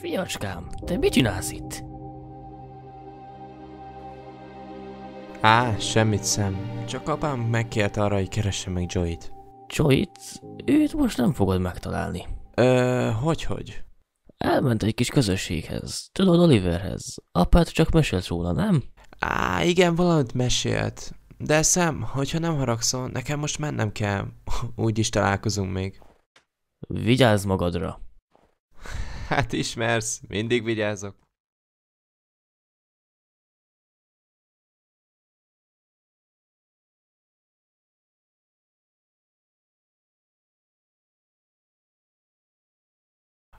Fiacskám, te mit csinálsz itt? Á, semmit szem. Csak apám megkért arra, hogy keresse meg Joey-t. Joyt, őt most nem fogod megtalálni. Ö, hogy-hogy? Elment egy kis közösséghez, tudod Oliverhez. Apát csak mesélt róla, nem? Á, igen, valamit mesélt. De szem, hogyha nem haragszol, nekem most mennem kell. Úgy is találkozunk még. Vigyázz magadra. Hát ismersz, mindig vigyázok.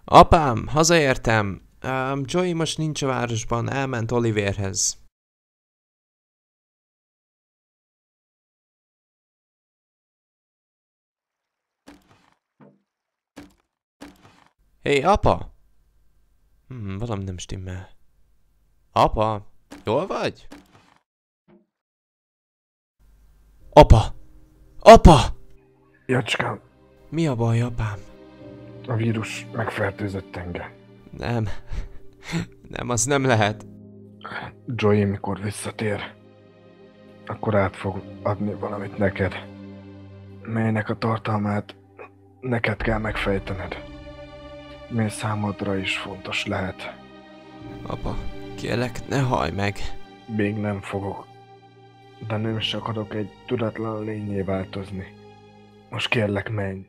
Apám, hazaértem. Um, Joey most nincs a városban, elment Oliverhez. Hé, hey, apa! Hmm, valami nem stimmel. Apa, jól vagy? Apa! Apa! Jacskám, Mi a baj, apám? a vírus megfertőzött engem. Nem. Nem, az nem lehet. Joey, mikor visszatér, akkor át fog adni valamit neked, melynek a tartalmát neked kell megfejtened. Mely számodra is fontos lehet. Apa, kérlek, ne hallj meg. Még nem fogok, de nem is akarok egy tudatlan lényé változni. Most kérlek, menj.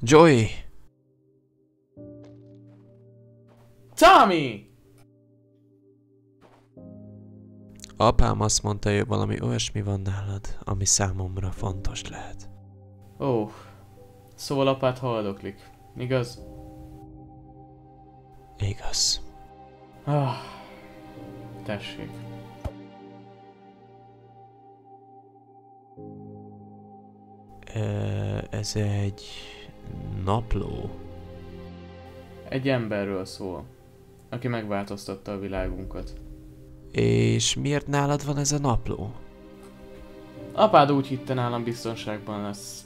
Joey! Tommy! Apám azt mondta, hogy valami olyasmi van nálad, ami számomra fontos lehet. Ó, szóval apát haldoklik, igaz? Igaz. Ah, tessék. Ez egy napló. Egy emberről szól, aki megváltoztatta a világunkat. És miért nálad van ez a napló? Apád úgy hitte nálam biztonságban lesz.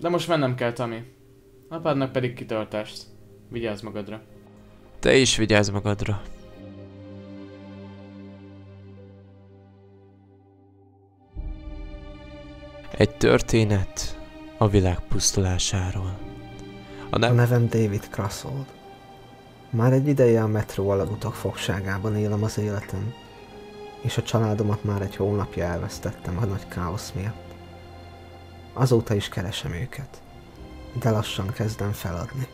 De most mennem kell, Tami. Apádnak pedig kitartást. Vigyázz magadra. Te is vigyázz magadra. Egy történet a világ pusztulásáról. A A nem... nevem David Krassold. Már egy ideje a metró alagutak fogságában élem az életem, és a családomat már egy hónapja elvesztettem a nagy káosz miatt. Azóta is keresem őket, de lassan kezdem feladni.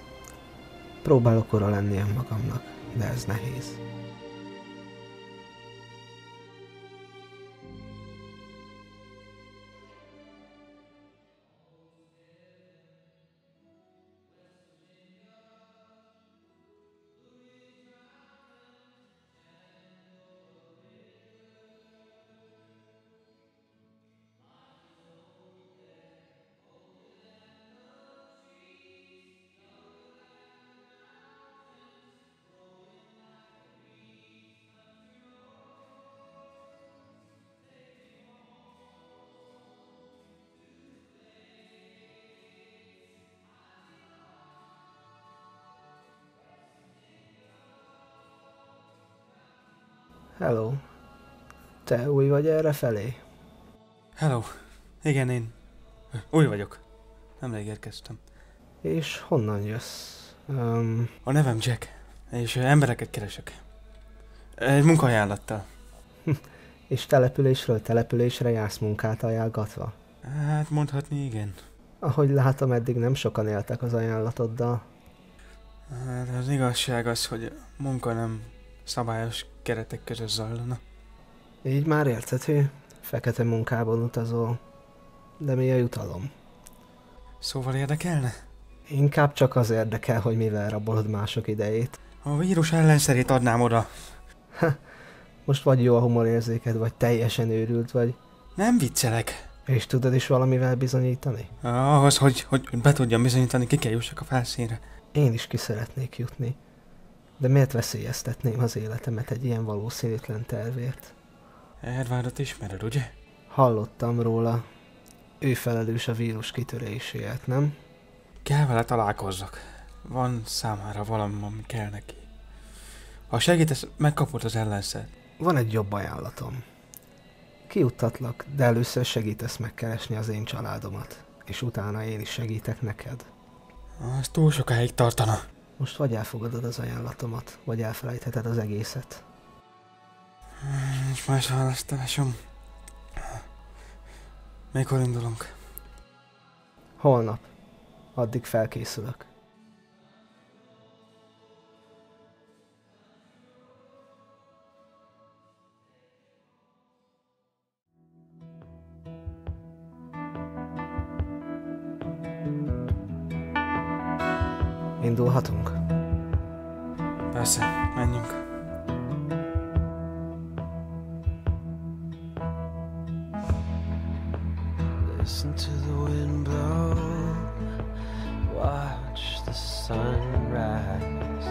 Próbálok ura lenni önmagamnak, de ez nehéz. Hello. Te új vagy erre felé? Hello. Igen, én új vagyok. Nemrég érkeztem. És honnan jössz? Um, A nevem Jack, és embereket keresek. Egy munkaajánlattal. és településről településre jársz munkát ajánlgatva? Hát mondhatni igen. Ahogy látom, eddig nem sokan éltek az ajánlatoddal. Hát az igazság az, hogy munka nem szabályos keretek között zajlana. Így már érthető? Fekete munkában utazol. De mi a jutalom? Szóval érdekelne? Inkább csak az érdekel, hogy mivel rabolod mások idejét. A vírus ellenszerét adnám oda. Most vagy jó a humorérzéked, vagy teljesen őrült vagy. Nem viccelek. És tudod is valamivel bizonyítani? Ahhoz, hogy, hogy be tudjam bizonyítani, ki kell jussak a felszínre. Én is ki szeretnék jutni. De miért veszélyeztetném az életemet egy ilyen valószínűtlen tervért? Edwardot ismered, ugye? Hallottam róla. Ő felelős a vírus kitöréséért, nem? Kell vele találkozzak. Van számára valami, ami kell neki. Ha segítesz, megkapod az ellenszert. Van egy jobb ajánlatom. Kiuttatlak, de először segítesz megkeresni az én családomat, és utána én is segítek neked. Az túl sokáig tartana. Most vagy elfogadod az ajánlatomat, vagy elfelejtheted az egészet. Nincs más választásom. Mikor indulunk? Holnap. Addig felkészülök. Indulhatunk? Persze, menjünk. Listen to the wind blow, watch the sun rise.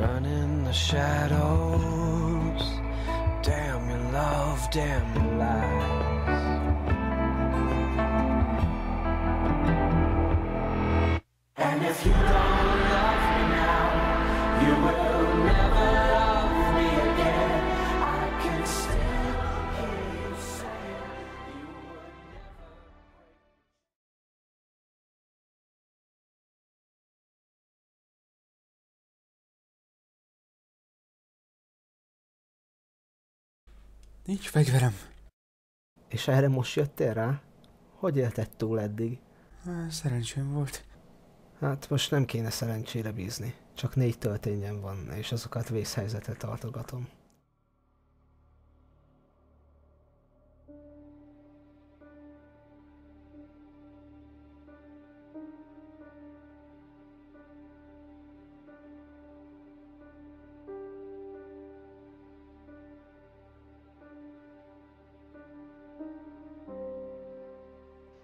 Run in the shadows, damn your love, damn your lies. If you don't love me now, you will never love me again. I can still hear you say you would never. Nincs fegyverem. És erre most jöttél rá? Hogy élted túl eddig? Szerencsém volt. Hát most nem kéne szerencsére bízni. Csak négy töltényem van, és azokat vészhelyzetre tartogatom.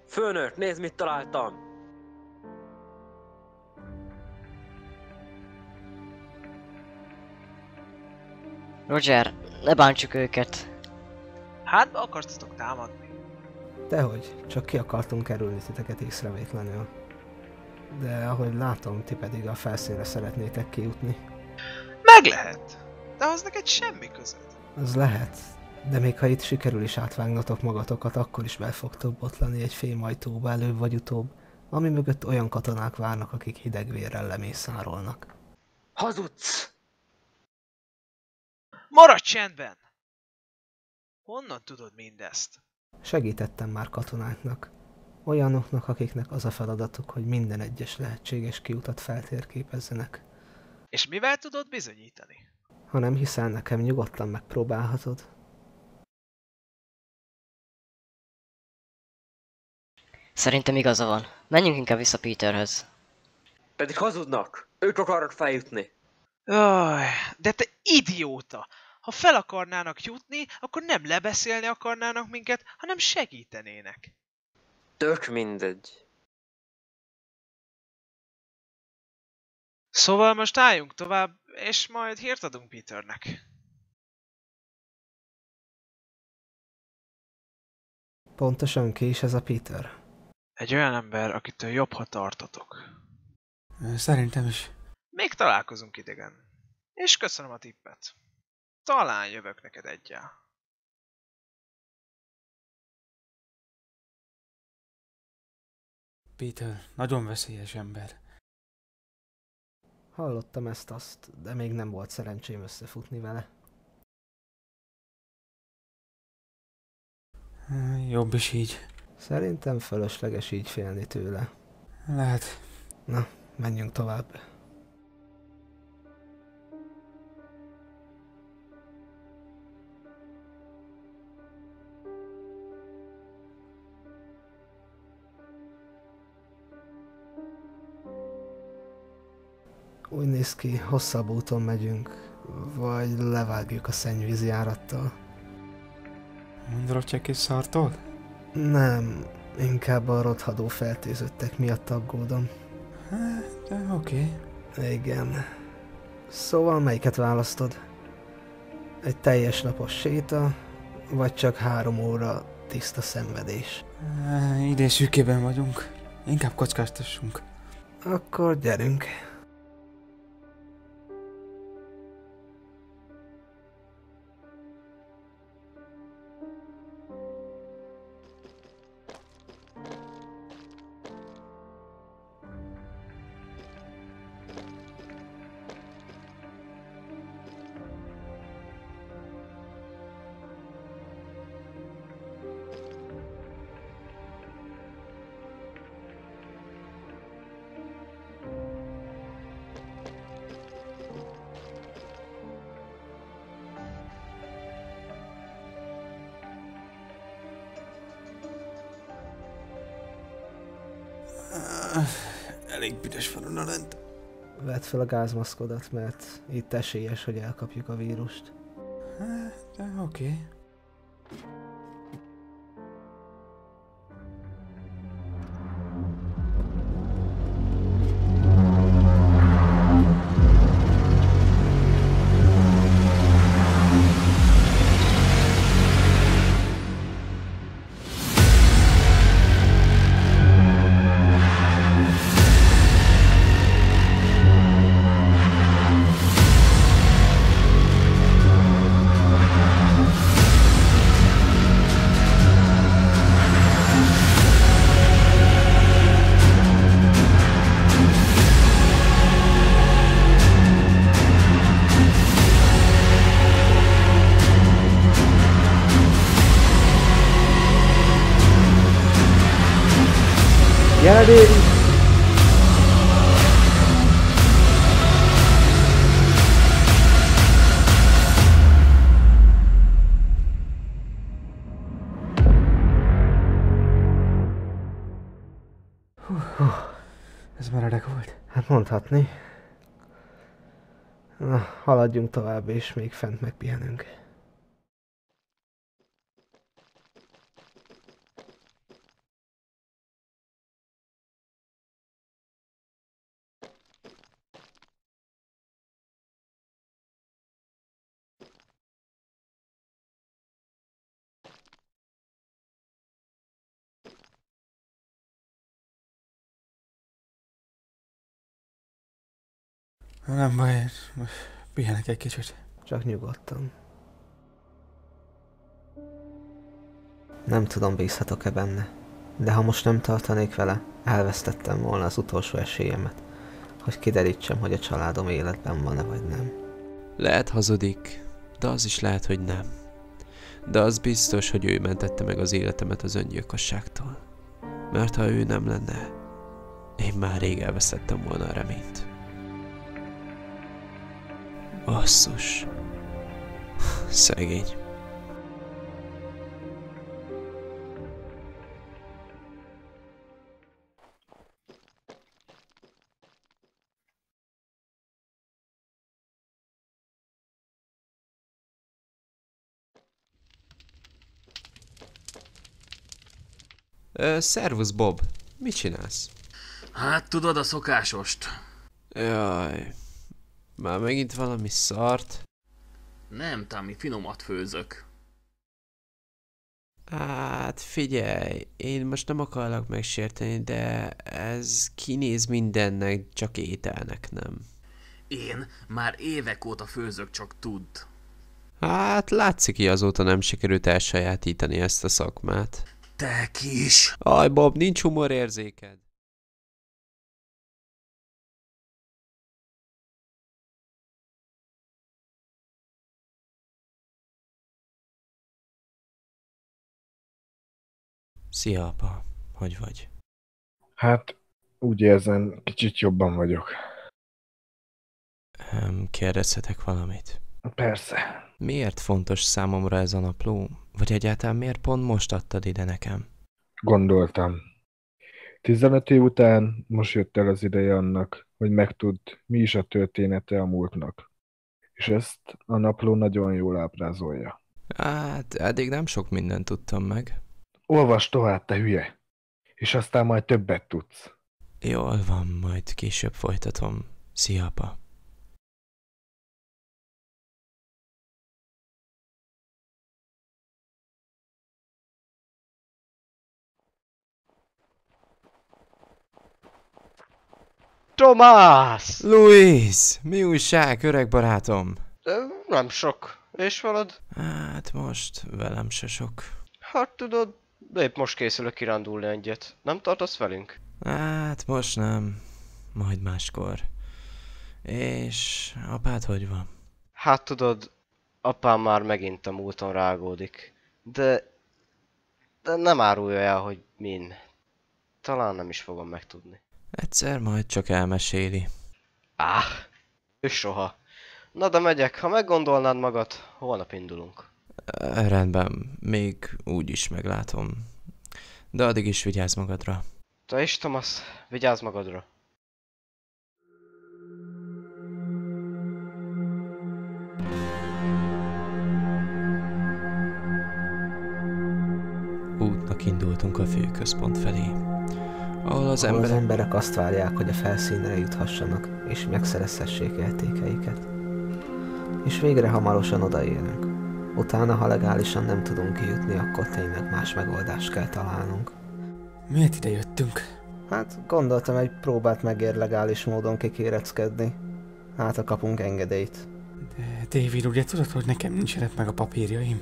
Főnök, nézd, mit találtam! Roger, ne bántsuk őket. Hát be akartatok támadni. Dehogy, csak ki akartunk kerülni titeket észrevétlenül. De ahogy látom, ti pedig a felszínre szeretnétek kijutni. Meg lehet. De az neked semmi között. Az lehet, de még ha itt sikerül is átvágnotok magatokat, akkor is be fogtok botlani egy fémajtóba előbb vagy utóbb, ami mögött olyan katonák várnak, akik hidegvérrel lemészárolnak. Hazudsz! Maradj csendben! Honnan tudod mindezt? Segítettem már katonáknak. Olyanoknak, akiknek az a feladatuk, hogy minden egyes lehetséges kiutat feltérképezzenek. És mivel tudod bizonyítani? Ha nem hiszel nekem, nyugodtan megpróbálhatod. Szerintem igaza van. Menjünk inkább vissza Peterhez. Pedig hazudnak! Ők akarnak feljutni! Jaj, de te idióta! Ha fel akarnának jutni, akkor nem lebeszélni akarnának minket, hanem segítenének. Tök mindegy. Szóval most álljunk tovább, és majd hírt adunk Peternek. Pontosan ki is ez a Peter? Egy olyan ember, akitől jobb, ha tartotok. Szerintem is. Még találkozunk idegen. És köszönöm a tippet. Talán jövök neked egyel. Peter, nagyon veszélyes ember. Hallottam ezt-azt, de még nem volt szerencsém összefutni vele. Jobb is így. Szerintem fölösleges így félni tőle. Lehet. Na, menjünk tovább. Úgy néz ki, hosszabb úton megyünk, vagy levágjuk a szennyvízi járattal. Mondrocsek és szartól? Nem, inkább a rothadó feltéződtek miatt aggódom. Hát, oké. Okay. Igen. Szóval melyiket választod? Egy teljes napos séta, vagy csak három óra tiszta szenvedés? Á, Idén szűkében vagyunk. Inkább kockáztassunk. Akkor gyerünk. Elég büdös van lent. Vedd fel a gázmaszkodat, mert itt esélyes, hogy elkapjuk a vírust. De oké. Gyere, haladjunk tovább, és még fent megpihenünk. Nem baj, most pihenek egy kicsit. Csak nyugodtan. Nem tudom, bízhatok-e benne. De ha most nem tartanék vele, elvesztettem volna az utolsó esélyemet, hogy kiderítsem, hogy a családom életben van-e vagy nem. Lehet hazudik, de az is lehet, hogy nem. De az biztos, hogy ő mentette meg az életemet az öngyilkosságtól. Mert ha ő nem lenne, én már rég elvesztettem volna a reményt. Basszus. Szegény. Ö, szervusz, Bob. Mit csinálsz? Hát tudod a szokásost. Jaj. Már megint valami szart. Nem, Tami, finomat főzök. Hát figyelj, én most nem akarlak megsérteni, de ez kinéz mindennek, csak ételnek nem. Én már évek óta főzök, csak tudd. Hát látszik, hogy azóta nem sikerült elsajátítani ezt a szakmát. Te kis! Aj, Bob, nincs humorérzéked. Szia, apa. Hogy vagy? Hát, úgy érzem, kicsit jobban vagyok. Kérdezhetek valamit? Persze. Miért fontos számomra ez a napló? Vagy egyáltalán miért pont most adtad ide nekem? Gondoltam. 15 év után most jött el az ideje annak, hogy megtudd, mi is a története a múltnak. És ezt a napló nagyon jól ábrázolja. Hát, eddig nem sok mindent tudtam meg. Olvasd tovább, te hülye! És aztán majd többet tudsz. Jól van, majd később folytatom. Szia, apa! Tomás! Luis! Mi újság, öreg barátom? Nem sok. És valad? Hát most velem se sok. Hát tudod, épp most készülök kirándulni egyet. Nem tartasz velünk? Hát most nem. Majd máskor. És apád hogy van? Hát tudod, apám már megint a múlton rágódik. De... De nem árulja el, hogy min. Talán nem is fogom megtudni. Egyszer majd csak elmeséli. Áh, ő soha. Na de megyek, ha meggondolnád magad, holnap indulunk. Rendben, még úgy is meglátom. De addig is vigyázz magadra. Te is, Thomas, vigyázz magadra. Útnak indultunk a főközpont felé. Ahol az Ahol az emberek... emberek azt várják, hogy a felszínre juthassanak, és megszerezhessék értékeiket. És végre hamarosan odaérünk. Utána, ha legálisan nem tudunk kijutni, akkor tényleg más megoldást kell találnunk. Miért ide jöttünk? Hát gondoltam egy próbát megér legális módon kikéreckedni. Hát a kapunk engedélyt. De David, ugye tudod, hogy nekem nincsenek meg a papírjaim?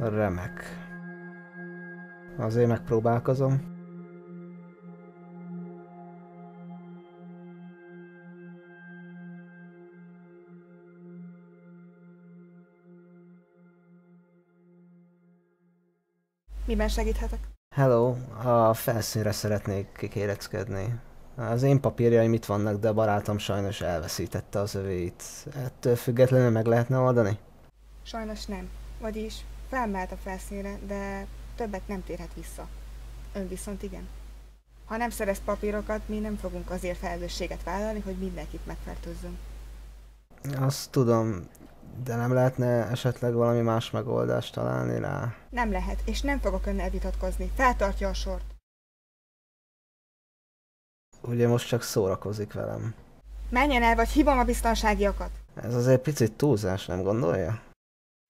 Remek. Azért megpróbálkozom. Miben segíthetek? Hello, a felszínre szeretnék kikéreckedni. Az én papírjaim itt vannak, de a barátom sajnos elveszítette az övéit. Ettől függetlenül meg lehetne oldani? Sajnos nem. Vagyis felmehet a felszínre, de többet nem térhet vissza. Ön viszont igen. Ha nem szerez papírokat, mi nem fogunk azért felelősséget vállalni, hogy mindenkit megfertőzzön. Azt tudom, de nem lehetne esetleg valami más megoldást találni rá? Nem lehet, és nem fogok önnel vitatkozni. Feltartja a sort. Ugye most csak szórakozik velem. Menjen el, vagy hívom a biztonságiakat. Ez azért picit túlzás, nem gondolja?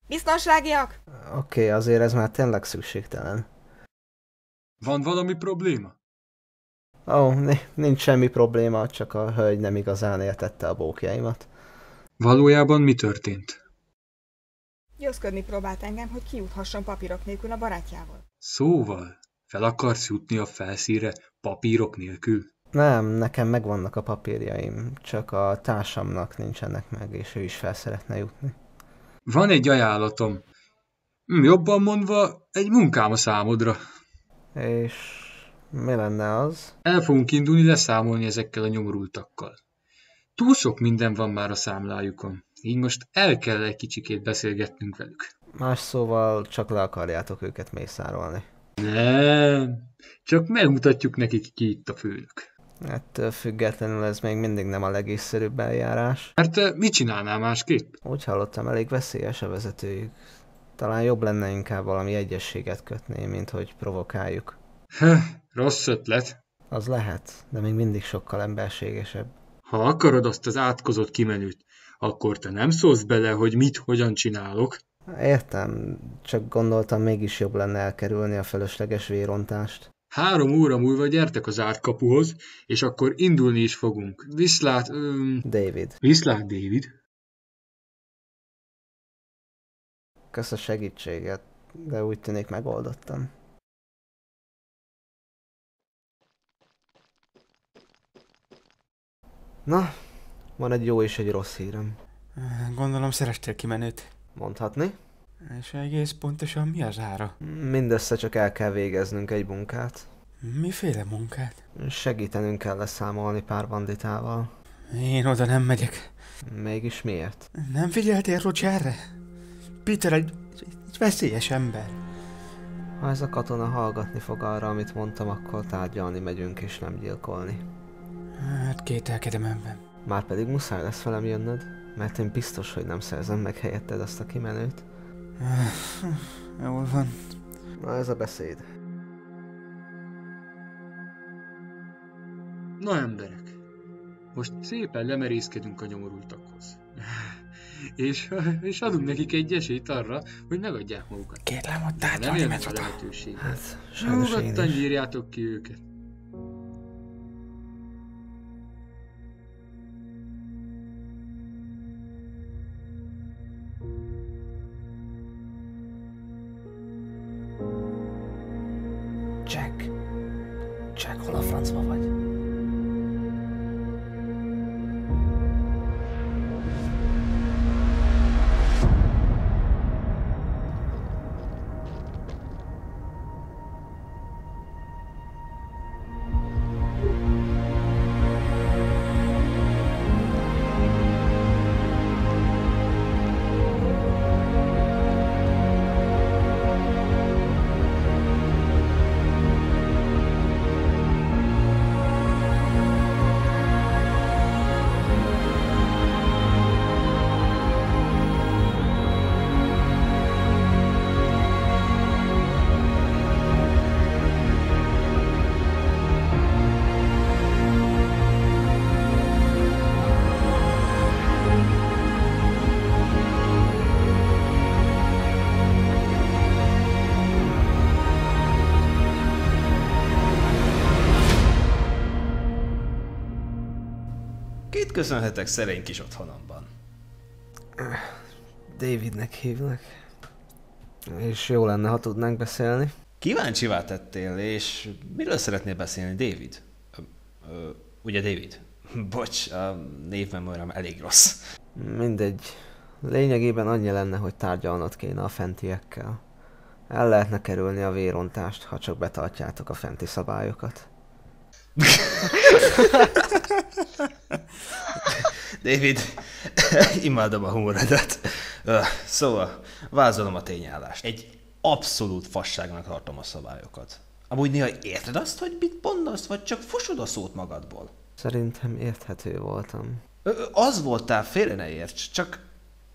Biztonságiak! Oké, okay, azért ez már tényleg szükségtelen. Van valami probléma? Ó, oh, nincs semmi probléma, csak a hölgy nem igazán értette a bókjaimat. Valójában mi történt? Győzködni próbált engem, hogy kijuthasson papírok nélkül a barátjával. Szóval, fel akarsz jutni a felszíre papírok nélkül? Nem, nekem megvannak a papírjaim, csak a társamnak nincsenek meg, és ő is fel szeretne jutni. Van egy ajánlatom. Hm, Jobban mondva, egy munkám a számodra. És mi lenne az? El fogunk indulni leszámolni ezekkel a nyomorultakkal. Túl sok minden van már a számlájukon, így most el kell egy kicsikét beszélgetnünk velük. Más szóval csak le akarjátok őket mészárolni. Nem, csak megmutatjuk nekik ki itt a főnök. Ettől függetlenül ez még mindig nem a legészszerűbb eljárás. Mert Hát, mit csinálnál másképp? Úgy hallottam, elég veszélyes a vezetőjük. Talán jobb lenne inkább valami egyességet kötni, mint hogy provokáljuk. Heh, rossz ötlet. Az lehet, de még mindig sokkal emberségesebb. Ha akarod azt az átkozott kimenőt, akkor te nem szólsz bele, hogy mit, hogyan csinálok. Értem, csak gondoltam mégis jobb lenne elkerülni a fölösleges vérontást. Három óra múlva gyertek az átkapuhoz, és akkor indulni is fogunk. Viszlát... Öm... David. Viszlát, David. Kösz a segítséget, de úgy tűnik megoldottam. Na, van egy jó és egy rossz hírem. Gondolom szerestél kimenőt. Mondhatni? És egész pontosan mi az ára? Mindössze csak el kell végeznünk egy munkát. Miféle munkát? Segítenünk kell leszámolni pár banditával. Én oda nem megyek. Mégis miért? Nem figyeltél Rogerre? Peter egy, egy veszélyes ember. Ha ez a katona hallgatni fog arra, amit mondtam, akkor tárgyalni megyünk és nem gyilkolni. Hát kételkedem ebben. Márpedig muszáj lesz velem jönnöd, mert én biztos, hogy nem szerzem meg helyetted azt a kimenőt. Jól van. Na ez a beszéd. Na emberek, most szépen lemerészkedünk a nyomorultakhoz. És, és adunk nekik egy esélyt arra, hogy megadják magukat. Kérlem, hogy De tárgyalni nem a oda. lehetőséget. Hát, sajnos én Nyugodtan is. nyírjátok ki őket. Köszönhetek szerény kis otthonomban? Davidnek hívnak. És jó lenne, ha tudnánk beszélni. Kíváncsivá tettél, és miről szeretnél beszélni, David? Ö, ö, ugye David? Bocs, a névmemóriám elég rossz. Mindegy. Lényegében annyi lenne, hogy tárgyalnod kéne a fentiekkel. El lehetne kerülni a vérontást, ha csak betartjátok a fenti szabályokat. David, imádom a humorodat. Szóval, vázolom a tényállást. Egy abszolút fasságnak tartom a szabályokat. Amúgy néha érted azt, hogy mit mondasz, vagy csak fosod a szót magadból? Szerintem érthető voltam. Az voltál, félre ne érts, csak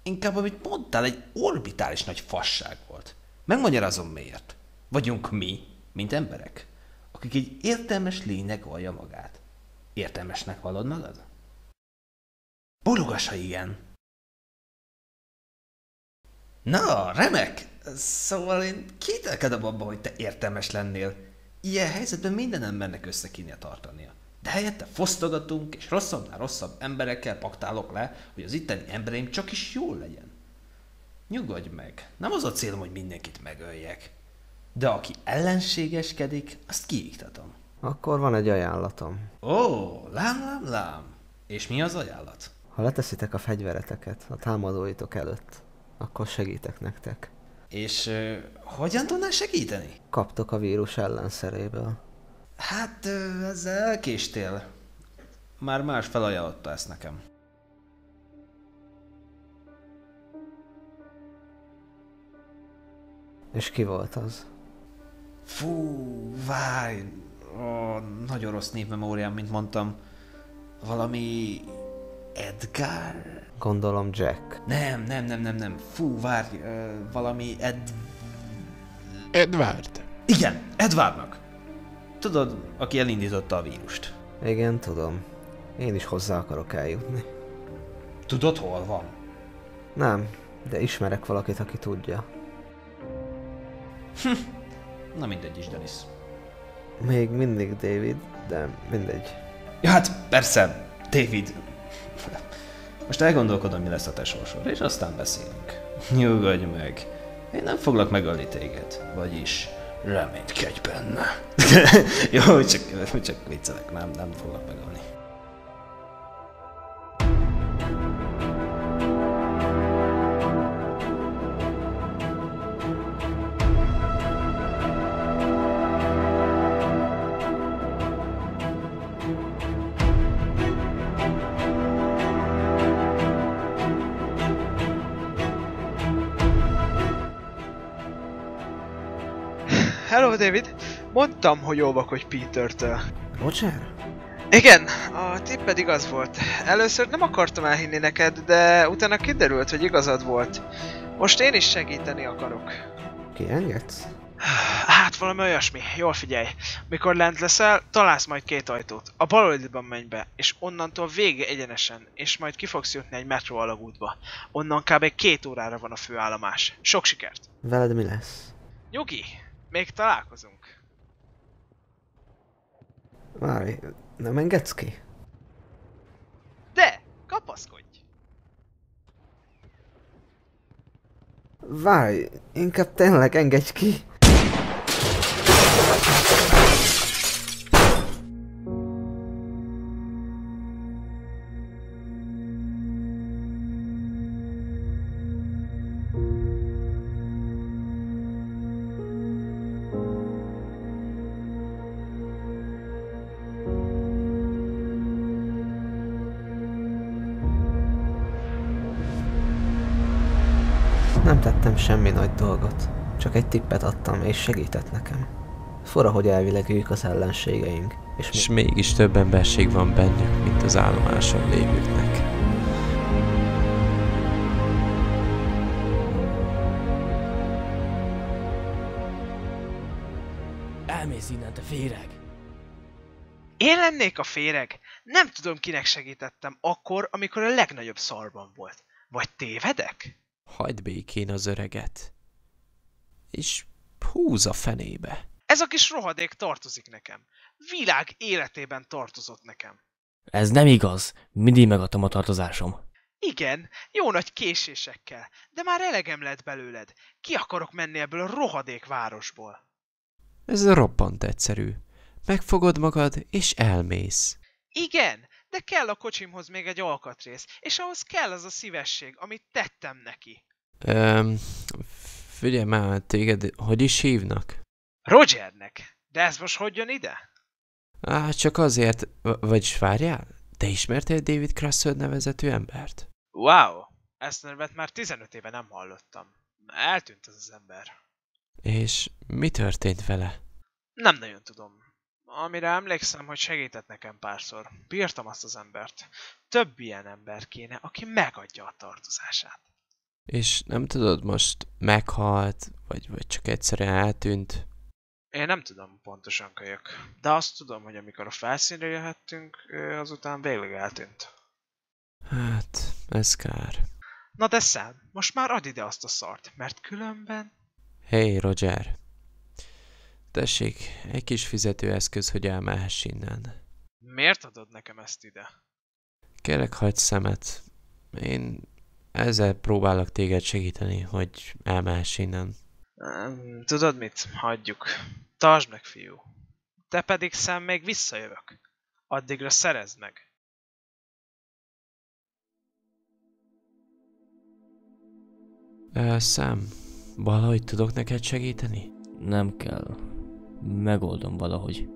inkább amit mondtál, egy orbitális nagy fasság volt. Megmagyarázom miért. Vagyunk mi, mint emberek, akik egy értelmes lénynek vallja magát. Értelmesnek vallod magad? Borogas, ha igen. Na, remek! Szóval én kételkedem abban, hogy te értelmes lennél. Ilyen helyzetben minden embernek össze kéne tartania. De helyette fosztogatunk, és rosszabbnál rosszabb emberekkel paktálok le, hogy az itteni embereim csak is jól legyen. Nyugodj meg, nem az a célom, hogy mindenkit megöljek. De aki ellenségeskedik, azt kiiktatom. Akkor van egy ajánlatom. Ó, lám, lám, lám. És mi az ajánlat? Ha leteszitek a fegyvereteket a támadóitok előtt, akkor segítek nektek. És ö, hogyan tudnál segíteni? Kaptok a vírus ellenszeréből. Hát, ö, ezzel elkéstél. Már más felajánlotta ezt nekem. És ki volt az? Fú, várj. Ó, nagyon rossz névmemóriám, mint mondtam. Valami... Edgar? Gondolom Jack. Nem, nem, nem, nem, nem. Fú, várj, ö, valami Ed... Edward. Igen, Edwardnak. Tudod, aki elindította a vírust. Igen, tudom. Én is hozzá akarok eljutni. Tudod, hol van? Nem, de ismerek valakit, aki tudja. Na mindegy is, Denis. Még mindig David, de mindegy. Ja, hát persze, David. Most elgondolkodom, mi lesz a te sorsod, és aztán beszélünk. Nyugodj meg. Én nem foglak megölni téged. Vagyis reménykedj benne. Jó, csak, csak viccelek, nem, nem foglak megölni. Mondtam, hogy óvakodj Peter-től. Roger? Igen, a tipped igaz volt. Először nem akartam elhinni neked, de utána kiderült, hogy igazad volt. Most én is segíteni akarok. Kiengedsz? Hát valami olyasmi, jól figyelj. Mikor lent leszel, találsz majd két ajtót. A bal oldalban menj be, és onnantól végig egyenesen, és majd ki fogsz jutni egy metró alagútba. Onnan kb. két órára van a főállomás. Sok sikert! Veled mi lesz? Nyugi, még találkozunk. Várj, nem engedsz ki? De, kapaszkodj! Várj, inkább tényleg engedj ki. Semmi nagy dolgot, csak egy tippet adtam, és segített nekem. Fura, hogy elvileg ők az ellenségeink, és, És mégis több emberség van bennük, mint az állomáson lévőknek. Elmész innen, te féreg! Én lennék a féreg? Nem tudom, kinek segítettem akkor, amikor a legnagyobb szarban volt. Vagy tévedek? Hagyd békén az öreget. És húz a fenébe. Ez a kis rohadék tartozik nekem. Világ életében tartozott nekem. Ez nem igaz. Mindig megadtam a tartozásom. Igen, jó nagy késésekkel, de már elegem lett belőled. Ki akarok menni ebből a rohadék városból? Ez roppant egyszerű. Megfogod magad, és elmész. Igen, de kell a kocsimhoz még egy alkatrész, és ahhoz kell az a szívesség, amit tettem neki. Öm, figyelj már, téged hogy is hívnak? Rogernek. De ez most hogy jön ide? Á, csak azért, v- vagyis várjál? Te ismertél David Crussell nevezetű embert? Wow, ezt nevet már 15 éve nem hallottam. Eltűnt ez az ember. És mi történt vele? Nem nagyon tudom. Amire emlékszem, hogy segített nekem párszor. Bírtam azt az embert. Több ilyen ember kéne, aki megadja a tartozását. És nem tudod, most meghalt, vagy, vagy csak egyszerűen eltűnt? Én nem tudom pontosan kölyök, de azt tudom, hogy amikor a felszínre jöhettünk, azután végleg eltűnt. Hát, ez kár. Na de Sam, most már add ide azt a szart, mert különben... Hey, Roger. Tessék, egy kis fizetőeszköz, hogy elmehess innen. Miért adod nekem ezt ide? Kérlek, hagyd szemet. Én ezzel próbálok téged segíteni, hogy elmehess innen. Tudod mit? Hagyjuk. Tartsd meg, fiú. Te pedig szem még visszajövök. Addigra szerezd meg. Ö, Sam, valahogy tudok neked segíteni? Nem kell. Megoldom valahogy.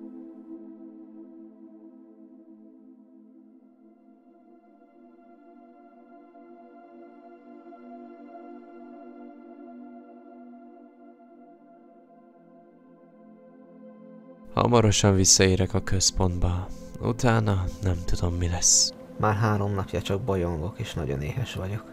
Hamarosan visszaérek a központba. Utána nem tudom, mi lesz. Már három napja csak bolyongok, és nagyon éhes vagyok.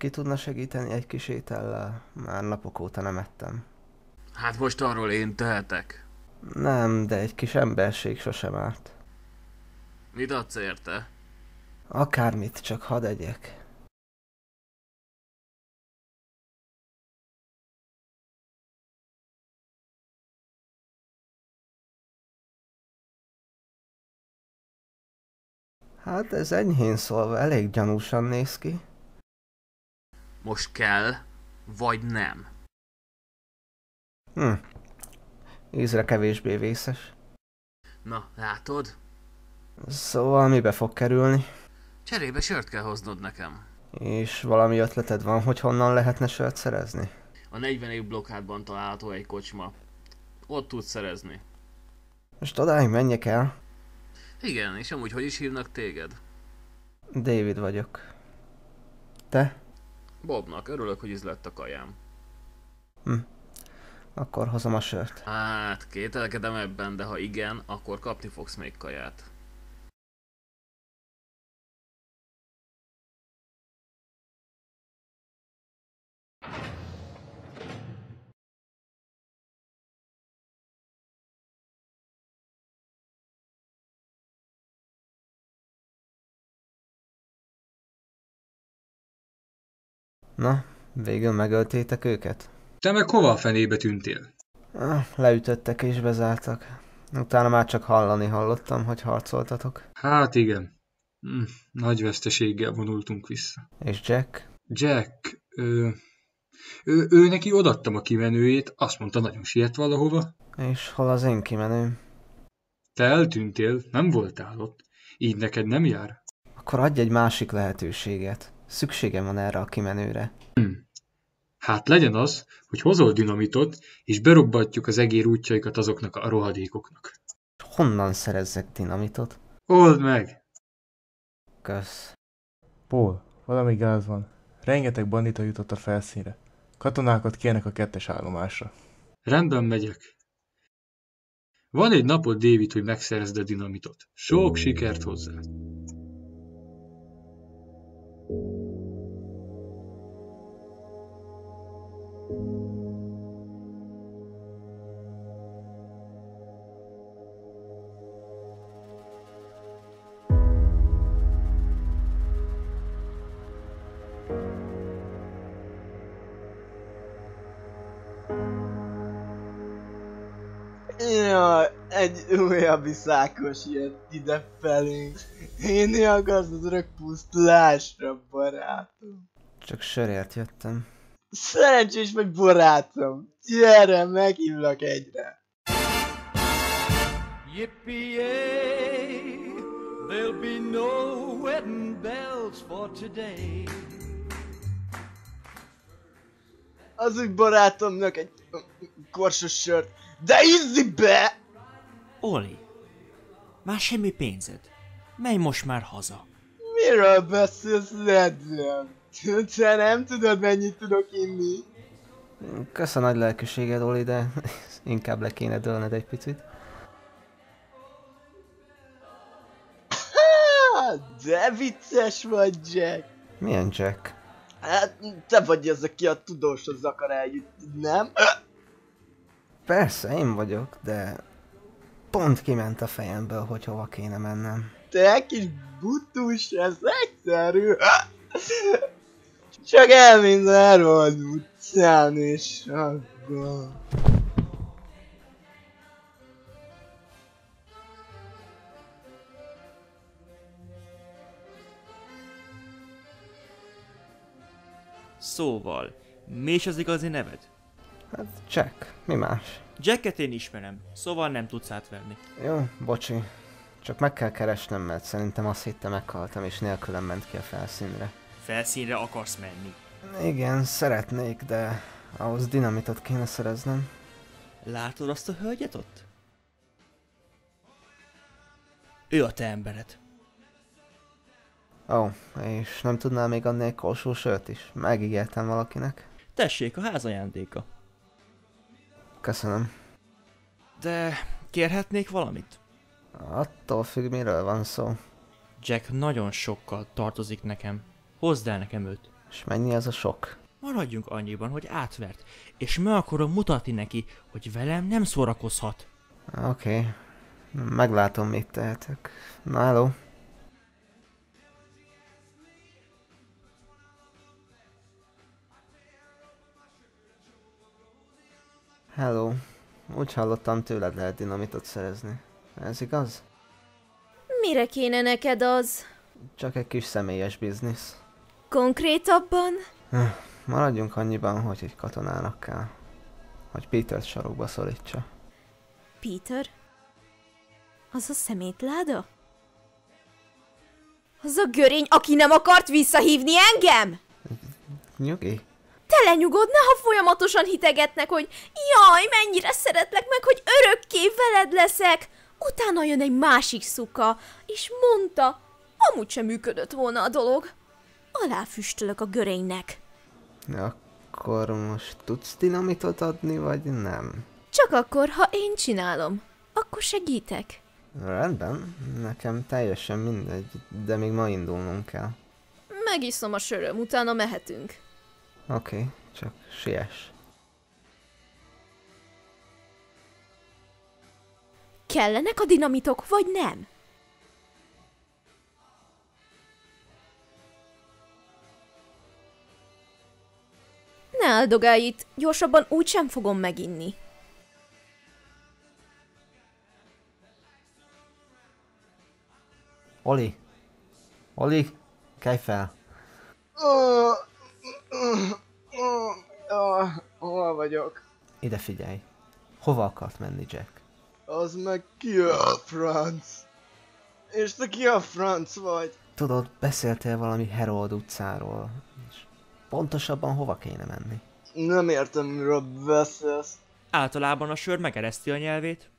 Ki tudna segíteni egy kis étellel? Már napok óta nem ettem. Hát most arról én tehetek. Nem, de egy kis emberség sosem árt. Mit adsz érte? Akármit, csak hadd egyek. Hát ez enyhén szólva elég gyanúsan néz ki. Most kell, vagy nem? Hm. Ízre kevésbé vészes. Na, látod? Szóval mibe fog kerülni? Cserébe sört kell hoznod nekem. És valami ötleted van, hogy honnan lehetne sört szerezni? A 40 év blokkádban található egy kocsma. Ott tudsz szerezni. Most odáig menjek el? Igen, és amúgy hogy is hívnak téged? David vagyok. Te? Bobnak, örülök, hogy ízlett a kajám. Hm. Akkor hozom a sört. Hát, kételkedem ebben, de ha igen, akkor kapni fogsz még kaját. Na, végül megöltétek őket? Te meg hova a fenébe tűntél? Leütöttek és bezártak. Utána már csak hallani hallottam, hogy harcoltatok. Hát igen. Hm, nagy veszteséggel vonultunk vissza. És Jack? Jack, ő, ő, ő neki odattam a kimenőjét, azt mondta nagyon siet valahova. És hol az én kimenőm? Te eltűntél, nem voltál ott. Így neked nem jár? Akkor adj egy másik lehetőséget. Szükségem van erre a kimenőre. Hm. Hát legyen az, hogy hozol dinamitot, és berobbatjuk az egér útjaikat azoknak a rohadékoknak. Honnan szerezzek dinamitot? Old meg! Kösz. Paul, valami gáz van. Rengeteg bandita jutott a felszínre. Katonákat kérnek a kettes állomásra. Rendben megyek. Van egy napod, David, hogy megszerezd a dinamitot. Sok sikert hozzá! Egy újabb iszákos jött ide felénk. Hinni akarsz az örök pusztulásra, barátom. Csak sörért jöttem. Szerencsés vagy, barátom. Gyere, meghívlak egyre. Yippee-yay, there'll be no wedding bells for today. Az úgy barátomnak egy korsos sört. De izzi be! Oli, már semmi pénzed. Menj most már haza. Miről beszélsz, Ledlem? Te nem tudod, mennyit tudok inni? Kösz a nagy lelkűséged, Oli, de inkább le kéne dőlned egy picit. De vicces vagy, Jack. Milyen Jack? Hát, te vagy az, aki a tudóshoz akar eljutni, nem? Persze, én vagyok, de pont kiment a fejemből, hogy hova kéne mennem. Te kis butus, ez egyszerű. Csak elmész erről az utcán, és akkor... Szóval, mi is az igazi neved? Hát Jack, mi más? Jacket én ismerem, szóval nem tudsz átverni. Jó, bocsi. Csak meg kell keresnem, mert szerintem azt hitte meghaltam, és nélkülem ment ki a felszínre. Felszínre akarsz menni. Igen, szeretnék, de ahhoz dinamitot kéne szereznem. Látod azt a hölgyet ott? Ő a te embered. Ó, oh, és nem tudnál még adni egy korsó sört is? Megígértem valakinek. Tessék, a ház ajándéka. Köszönöm. De kérhetnék valamit? Attól függ, miről van szó. Jack nagyon sokkal tartozik nekem. Hozd el nekem őt. És mennyi ez a sok? Maradjunk annyiban, hogy átvert, és meg akarom mutatni neki, hogy velem nem szórakozhat. Oké. Okay. Meglátom, mit tehetek. Na, hello. Hello. Úgy hallottam, tőled lehet dinamitot szerezni. Ez igaz? Mire kéne neked az? Csak egy kis személyes biznisz. Konkrétabban? Hm, Maradjunk annyiban, hogy egy katonának kell. Hogy Petert sarokba szorítsa. Peter? Az a szemétláda? Az a görény, aki nem akart visszahívni engem? Nyugi. Te lenyugodna, ha folyamatosan hitegetnek, hogy jaj, mennyire szeretlek meg, hogy örökké veled leszek. Utána jön egy másik szuka, és mondta, amúgy sem működött volna a dolog. Aláfüstölök a görénynek. Akkor most tudsz dinamitot adni, vagy nem? Csak akkor, ha én csinálom. Akkor segítek. Rendben, nekem teljesen mindegy, de még ma indulnunk kell. Megiszom a söröm, utána mehetünk. Oké, okay, csak siess. Kellenek a dinamitok, vagy nem? Ne áldogálj itt, gyorsabban úgy sem fogom meginni. Oli! Oli, kelj fel! Ó, Hol vagyok? Ide figyelj. Hova akart menni Jack? Az meg ki a franc? És te ki a franc vagy? Tudod, beszéltél valami Herold utcáról. És pontosabban hova kéne menni? Nem értem, miről beszélsz. Általában a sör megereszti a nyelvét.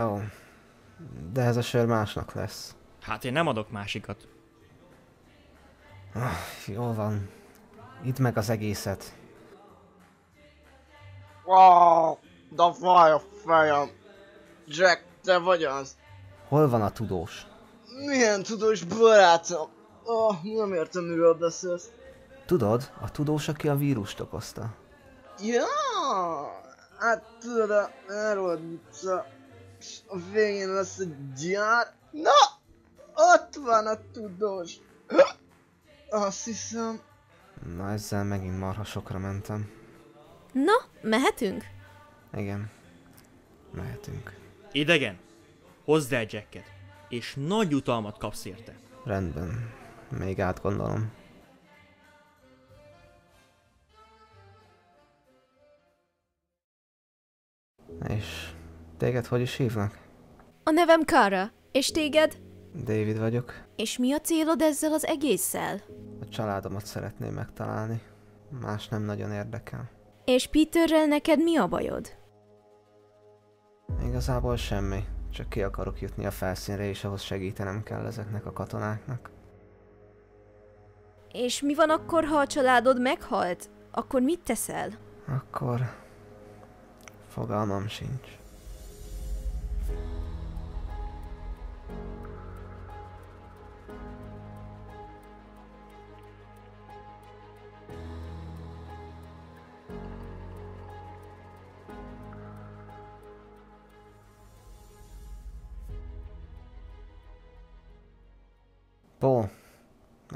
Ó, de ez a sör másnak lesz. Hát én nem adok másikat. Ah, jól van. Idd meg az egészet. Wow, de fáj a fejem. Jack, te vagy az? Hol van a tudós? Milyen tudós barátom? Oh, nem értem, miről beszélsz. Tudod, a tudós, aki a vírust okozta. Ja, hát tudod, a és a végén lesz egy gyár. Na, ott van a tudós. Azt hiszem, Na ezzel megint marha sokra mentem. Na, mehetünk? Igen. Mehetünk. Idegen, hozd el Jacket, és nagy utalmat kapsz érte. Rendben. Még átgondolom. És téged hogy is hívnak? A nevem Kara, és téged? David vagyok. És mi a célod ezzel az egésszel? A családomat szeretném megtalálni. Más nem nagyon érdekel. És Peterrel neked mi a bajod? Igazából semmi. Csak ki akarok jutni a felszínre, és ahhoz segítenem kell ezeknek a katonáknak. És mi van akkor, ha a családod meghalt? Akkor mit teszel? Akkor... Fogalmam sincs.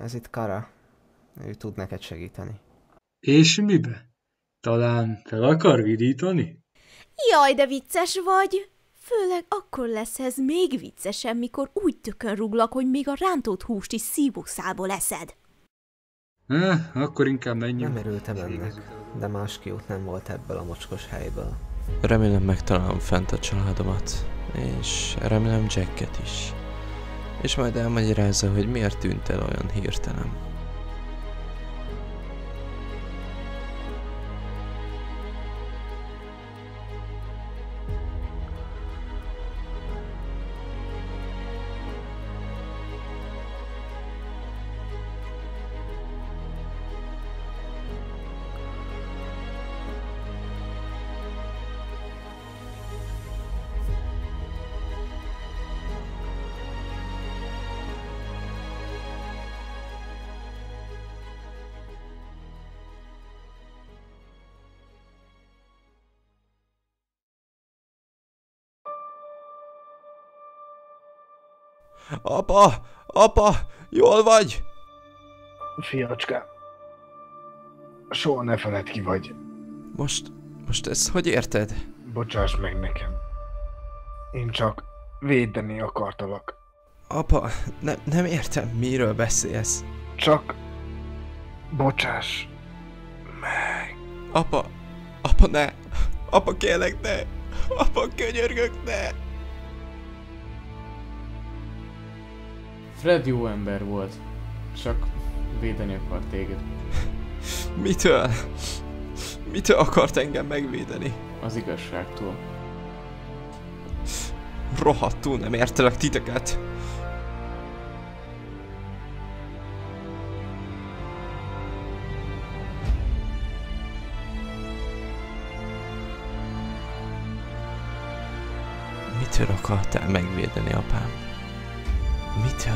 Ez itt Kara. Ő tud neked segíteni. És mibe? Talán fel akar vidítani? Jaj, de vicces vagy! Főleg akkor lesz ez még viccesebb, mikor úgy tökön ruglak, hogy még a rántott húst is szívószából eszed. Eh, akkor inkább menjünk. Nem örültem ennek, de más kiút nem volt ebből a mocskos helyből. Remélem megtalálom fent a családomat, és remélem Jacket is. És majd elmagyarázza, hogy miért tűnt el olyan hirtelen. Apa! Apa! Jól vagy? Fiacska, soha ne feled ki vagy. Most, most ezt hogy érted? Bocsáss meg nekem. Én csak védeni akartalak. Apa, ne, nem értem, miről beszélsz. Csak bocsáss. Apa, apa ne! Apa kérlek ne! Apa könyörgök ne! Fred jó ember volt. Csak védeni akart téged. Mitől? Mitől akart engem megvédeni? Az igazságtól. Rohadtul nem értelek titeket. Mitől akartál megvédeni, apám? Mitől?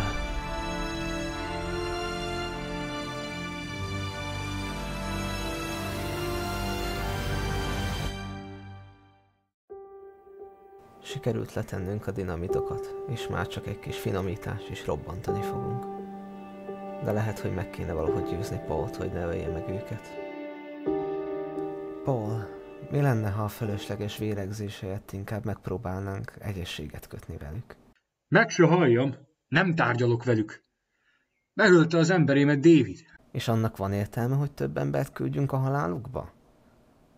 Sikerült letennünk a dinamitokat, és már csak egy kis finomítás is robbantani fogunk. De lehet, hogy meg kéne valahogy győzni Pault, hogy ne ölje meg őket. Paul, mi lenne, ha a fölösleges véregzés helyett inkább megpróbálnánk egyességet kötni velük? Meg se halljam, nem tárgyalok velük. Megölte az emberémet David. És annak van értelme, hogy több embert küldjünk a halálukba?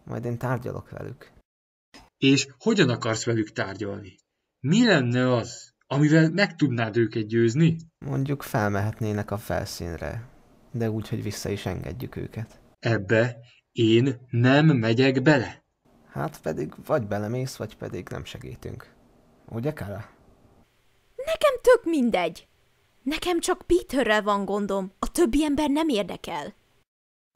Majd én tárgyalok velük. És hogyan akarsz velük tárgyalni? Mi lenne az, amivel meg tudnád őket győzni? Mondjuk felmehetnének a felszínre, de úgy, hogy vissza is engedjük őket. Ebbe én nem megyek bele. Hát pedig vagy belemész, vagy pedig nem segítünk. Ugye, Kara? Nekem tök mindegy. Nekem csak Peterrel van gondom, a többi ember nem érdekel.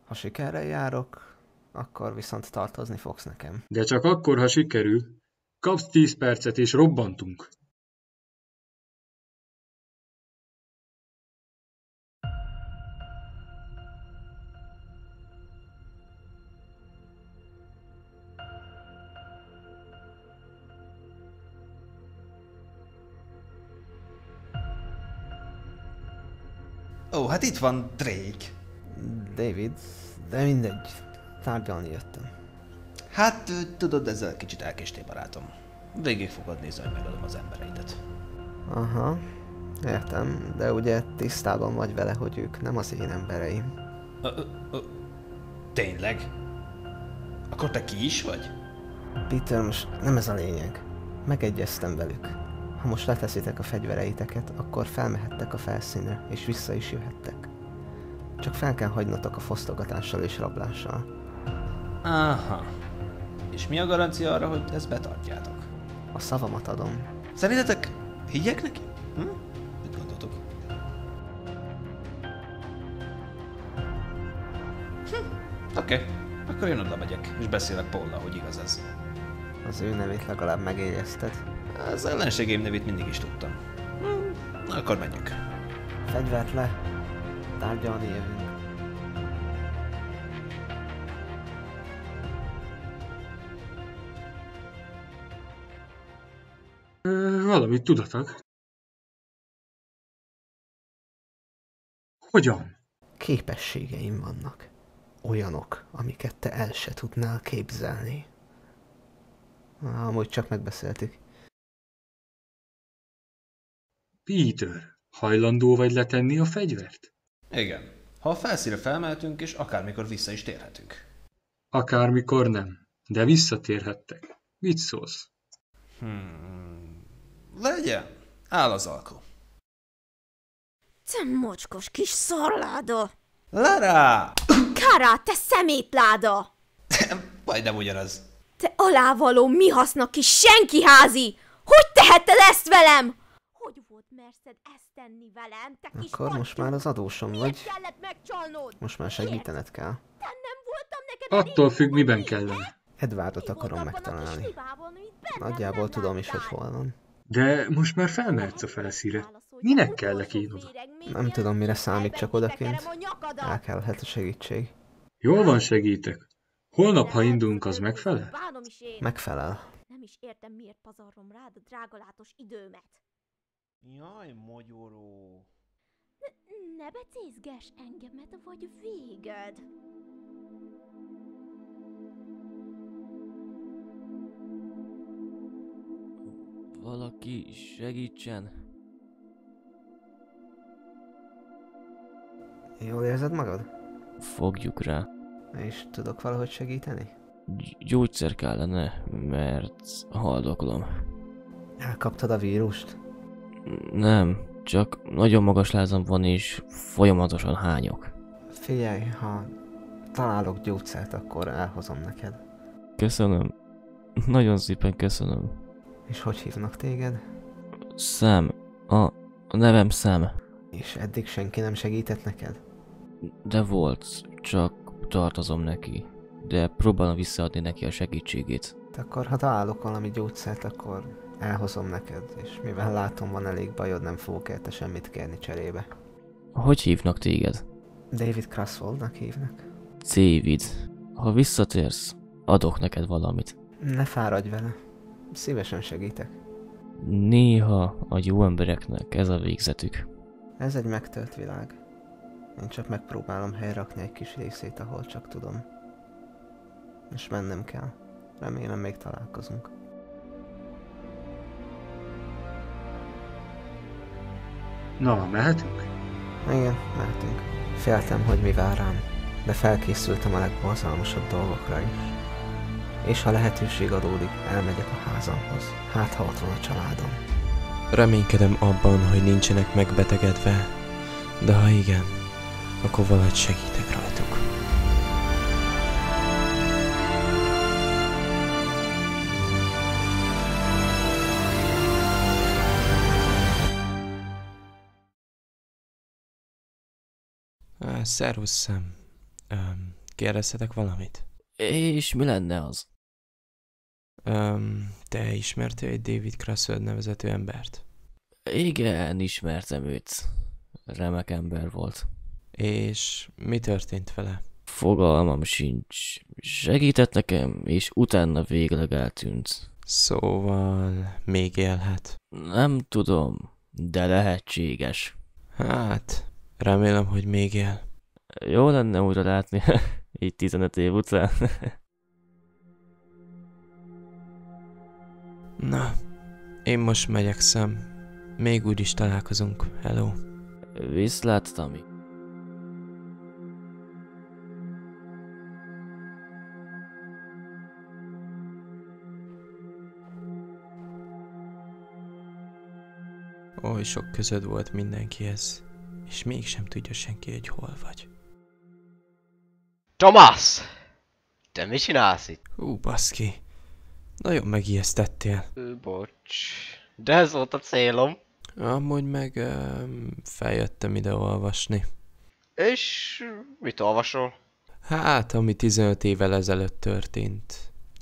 Ha sikerrel járok, akkor viszont tartozni fogsz nekem. De csak akkor, ha sikerül. Kapsz 10 percet és robbantunk. Ó, hát itt van Drake. David, de mindegy. Tárgyalni jöttem. Hát, tudod, ezzel kicsit elkéstél, barátom. Végig fogod nézni, hogy megadom az embereidet. Aha, értem, de ugye tisztában vagy vele, hogy ők nem az én embereim. Ö, ö, tényleg? Akkor te ki is vagy? Peter, most nem ez a lényeg. Megegyeztem velük. Ha most leteszitek a fegyvereiteket, akkor felmehettek a felszínre, és vissza is jöhettek. Csak fel kell hagynotok a fosztogatással és rablással. Aha. És mi a garancia arra, hogy ezt betartjátok? A szavamat adom. Szerintetek higgyek neki? Hm? Mit gondoltok? Hm. Oké, okay. akkor én oda megyek, és beszélek Paul hogy igaz ez. Az ő nevét legalább megjegyezted. Az ellenségeim nevét mindig is tudtam. Hm. Na, akkor menjünk. Fegyvert le. Tárgyalni jövünk. Valamit tudatak. Hogyan? Képességeim vannak. Olyanok, amiket te el se tudnál képzelni. Amúgy csak megbeszéltük. Peter, hajlandó vagy letenni a fegyvert? Igen. Ha a felszínre felmehetünk, és akármikor vissza is térhetünk. Akármikor nem, de visszatérhettek. Mit szólsz? Hmm. Legyen. Áll az alkó. Te mocskos kis szarláda! Lara! Kárá, te szemétláda! Majdnem ugyanaz. Te alávaló mi hasznak kis senkiházi! Hogy tehetted ezt velem? Merszed ezt tenni velem, te kis Akkor most már az adósom vagy. kellett megcsalnod? Most már segítened kell. Nem voltam neked Attól függ, miben kellene. Edwardot akarom megtalálni. Nagyjából tudom is, hogy hol van. De most már felmehetsz a felszíre. Minek kell neki én oda? Nem tudom, mire számít csak odakint. Elkellhet a segítség. Jól van, segítek. Holnap, ha indulunk, az megfelel? Megfelel. Nem is értem, miért pazarlom rád a drágalátos időmet. Jaj, mogyoró. Ne becézgess engemet, vagy véged. Valaki segítsen. Jól érzed magad? Fogjuk rá. És tudok valahogy segíteni? Gy- gyógyszer kellene, mert haldoklom. Elkaptad a vírust? Nem, csak nagyon magas lázam van és folyamatosan hányok. Figyelj, ha találok gyógyszert, akkor elhozom neked. Köszönöm. Nagyon szépen köszönöm. És hogy hívnak téged? Szem. A, a nevem Szem. És eddig senki nem segített neked? De volt, csak tartozom neki. De próbálom visszaadni neki a segítségét. De akkor, ha találok valami gyógyszert, akkor elhozom neked, és mivel látom van elég bajod, nem fogok érte semmit kérni cserébe. Hogy hívnak téged? David Craswellnak hívnak. David. Ha visszatérsz, adok neked valamit. Ne fáradj vele. Szívesen segítek. Néha a jó embereknek ez a végzetük. Ez egy megtölt világ. Én csak megpróbálom helyrakni egy kis részét, ahol csak tudom. És mennem kell. Remélem még találkozunk. Na, mehetünk? Igen, mehetünk. Féltem, hogy mi vár rám, de felkészültem a legborzalmasabb dolgokra is. És ha lehetőség adódik, elmegyek a házamhoz. Hát, ha ott van a családom. Reménykedem abban, hogy nincsenek megbetegedve, de ha igen, akkor valahogy segítek rajtuk. Szervusz, Sam. Öm, kérdezhetek valamit? És mi lenne az? Öm, te ismertél egy David Crusoe nevezetű embert? Igen, ismertem őt. Remek ember volt. És mi történt vele? Fogalmam sincs. Segített nekem, és utána végleg eltűnt. Szóval még élhet. Nem tudom, de lehetséges. Hát, remélem, hogy még él. Jó lenne újra látni, így 15 év után. Na, én most megyek szem. Még úgy is találkozunk. Hello. Viszlát, Tami. Oly sok közöd volt mindenkihez, és mégsem tudja senki, hogy hol vagy. Thomas! Te mit csinálsz itt? Hú, baszki. Nagyon megijesztettél. Ö, Bocs. De ez volt a célom. Amúgy meg um, feljöttem ide olvasni. És mit olvasol? Hát, ami 15 évvel ezelőtt történt.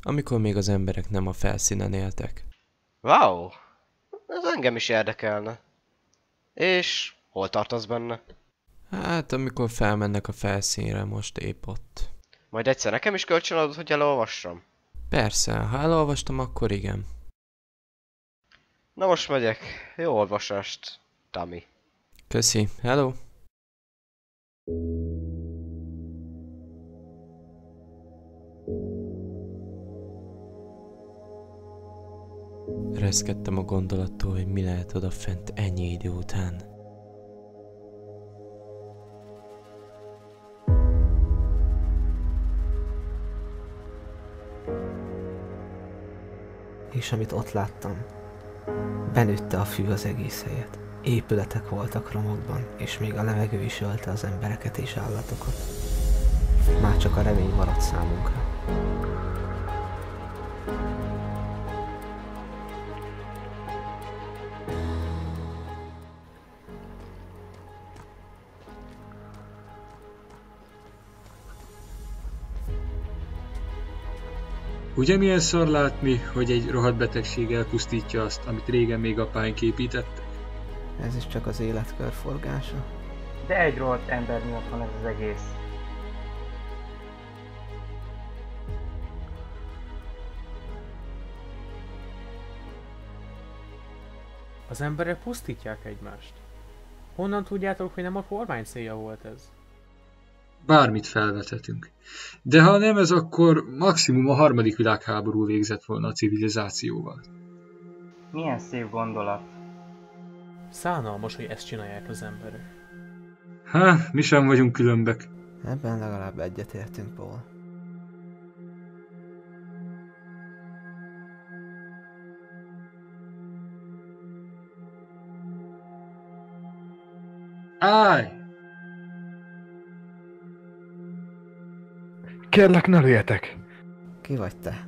Amikor még az emberek nem a felszínen éltek. Wow! Ez engem is érdekelne. És hol tartasz benne? Hát, amikor felmennek a felszínre, most épp ott. Majd egyszer nekem is kölcsönadod, hogy elolvassam? Persze, ha elolvastam, akkor igen. Na most megyek. Jó olvasást, Tami. Köszi, hello! Reszkedtem a gondolattól, hogy mi lehet odafent ennyi idő után. És amit ott láttam, benőtte a fű az egész helyet. Épületek voltak romokban, és még a levegő is ölte az embereket és állatokat. Már csak a remény maradt számunkra. Ugye milyen szar látni, hogy egy rohadt betegség elpusztítja azt, amit régen még apáink építettek? Ez is csak az élet körforgása. De egy rohadt ember miatt van ez az egész. Az emberek pusztítják egymást. Honnan tudjátok, hogy nem a kormány célja volt ez? Bármit felvethetünk. De ha nem ez, akkor maximum a harmadik világháború végzett volna a civilizációval. Milyen szép gondolat. Szánalmas, hogy ezt csinálják az emberek. Há, mi sem vagyunk különbek. Ebben legalább egyetértünk, Paul. Állj! Kérlek, ne lőjetek! Ki vagy te?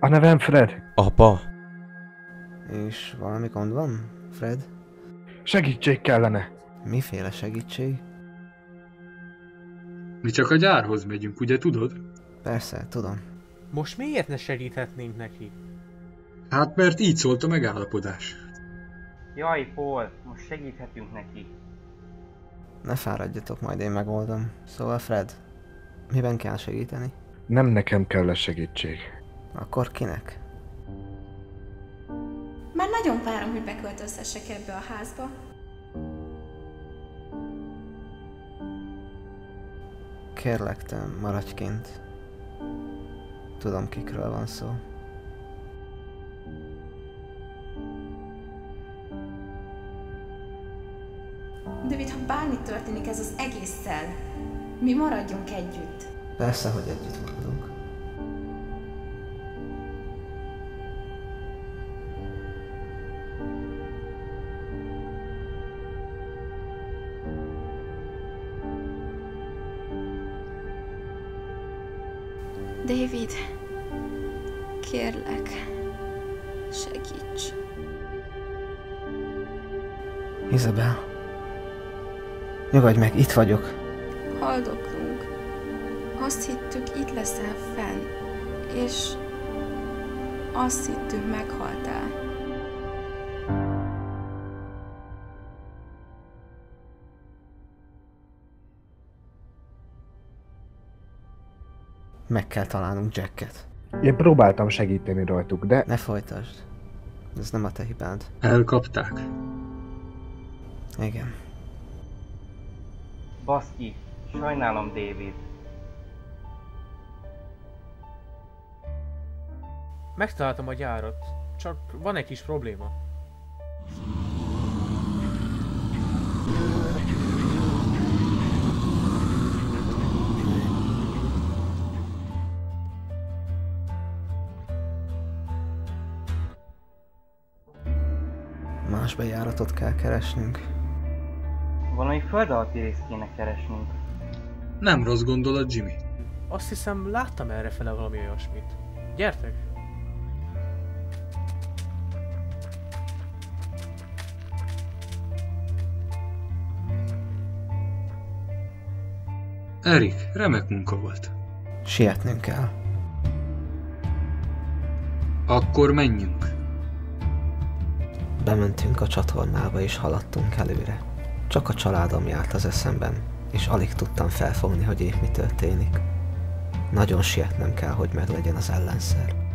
A nevem Fred. Apa! És valami gond van, Fred? Segítség kellene. Miféle segítség? Mi csak a gyárhoz megyünk, ugye tudod? Persze, tudom. Most miért ne segíthetnénk neki? Hát mert így szólt a megállapodás. Jaj, Paul, most segíthetünk neki. Ne fáradjatok, majd én megoldom. Szóval Fred, miben kell segíteni? Nem nekem kell a segítség. Akkor kinek? Már nagyon várom, hogy beköltözhessek ebbe a házba. Kérlek te, maradj kint. Tudom, kikről van szó. David, ha bármi történik ez az egésszel, mi maradjunk együtt. Persze, hogy együtt maradunk. David, kérlek, segíts. Izabel. Nyugodj meg, itt vagyok. Haldoklunk. Azt hittük, itt leszel fenn, és azt hittük, meghaltál. Meg kell találnunk Jacket. Én próbáltam segíteni rajtuk, de... Ne folytasd. Ez nem a te hibád. Elkapták. Igen. Baszki, sajnálom David. Megtaláltam a gyárat, csak van egy kis probléma. Más bejáratot kell keresnünk. Valami föld alatti részt kéne keresnünk. Nem rossz gondolat, Jimmy. Azt hiszem láttam errefele valami olyasmit. Gyertek! Erik, remek munka volt. Sietnünk kell. Akkor menjünk. Bementünk a csatornába és haladtunk előre. Csak a családom járt az eszemben, és alig tudtam felfogni, hogy épp mi történik. Nagyon sietnem kell, hogy meglegyen az ellenszer.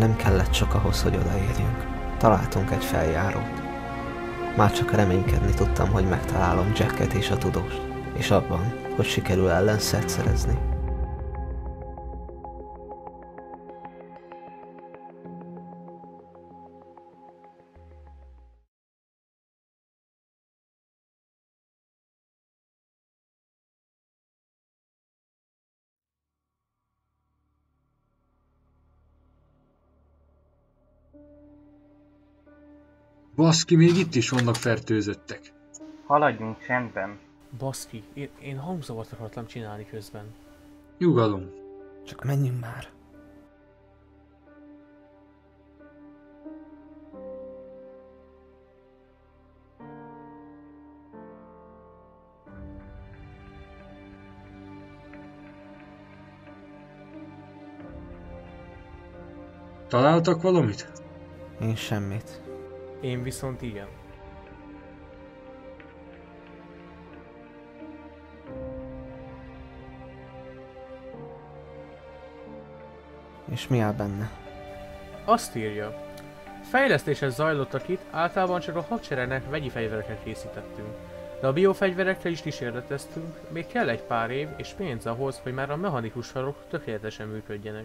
Nem kellett sok ahhoz, hogy odaérjünk. Találtunk egy feljárót. Már csak reménykedni tudtam, hogy megtalálom Jacket és a tudóst, és abban, hogy sikerül ellenszert szerezni. Baszki, még itt is vannak fertőzöttek. Haladjunk csendben. Baszki, én, én hangzavart akartam csinálni közben. Nyugalom. Csak menjünk már. Találtak valamit? Én semmit. Én viszont igen. És mi áll benne? Azt írja. Fejlesztéshez zajlottak itt, általában csak a hadseregnek vegyi fegyvereket készítettünk. De a biofegyverekkel is kísérleteztünk, még kell egy pár év és pénz ahhoz, hogy már a mechanikus sarok tökéletesen működjenek.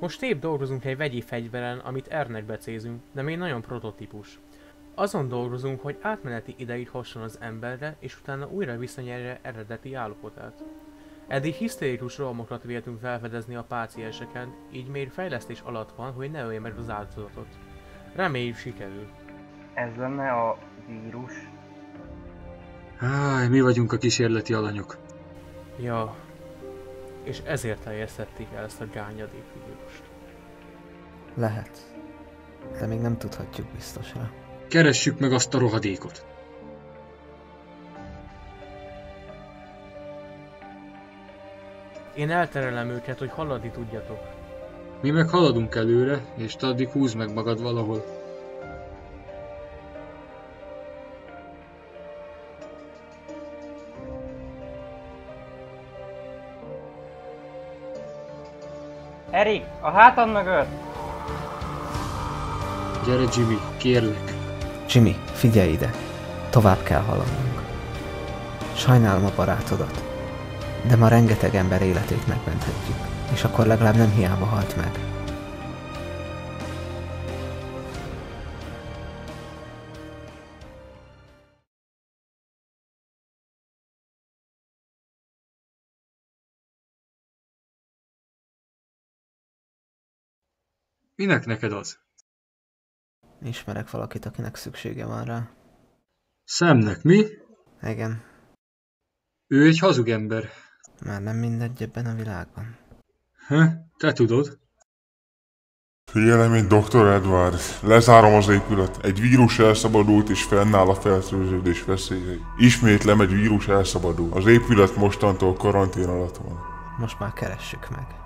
Most épp dolgozunk egy vegyi fegyveren, amit R-nek becézünk, de még nagyon prototípus. Azon dolgozunk, hogy átmeneti ideig hasson az emberre, és utána újra visszanyerje eredeti állapotát. Eddig hisztérikus rohamokat véltünk felfedezni a pácienseken, így még fejlesztés alatt van, hogy ne ölje meg az áldozatot. Reméljük sikerül. Ez lenne a vírus. Háj, mi vagyunk a kísérleti alanyok. Ja, és ezért teljesztették el ezt a gányadék vírust. Lehet. De még nem tudhatjuk biztosra. Keressük meg azt a rohadékot. Én elterelem őket, hogy haladni tudjatok. Mi meg haladunk előre, és te addig húzd meg magad valahol. Erik, a hátad mögött! Gyere Jimmy, kérlek. Jimmy, figyelj ide. Tovább kell haladnunk. Sajnálom a barátodat, de ma rengeteg ember életét megmenthetjük, és akkor legalább nem hiába halt meg. Minek neked az? Ismerek valakit, akinek szüksége van rá. Szemnek, mi? Igen, Ő egy hazug ember. már nem mindegy ebben a világban. Ha? Te tudod. Figyelem én, Dr. Edward. Lezárom az épület. Egy vírus elszabadult és fennáll a fertőződés veszélye. Ismétlem, egy vírus elszabadul. Az épület mostantól karantén alatt van. Most már keressük meg.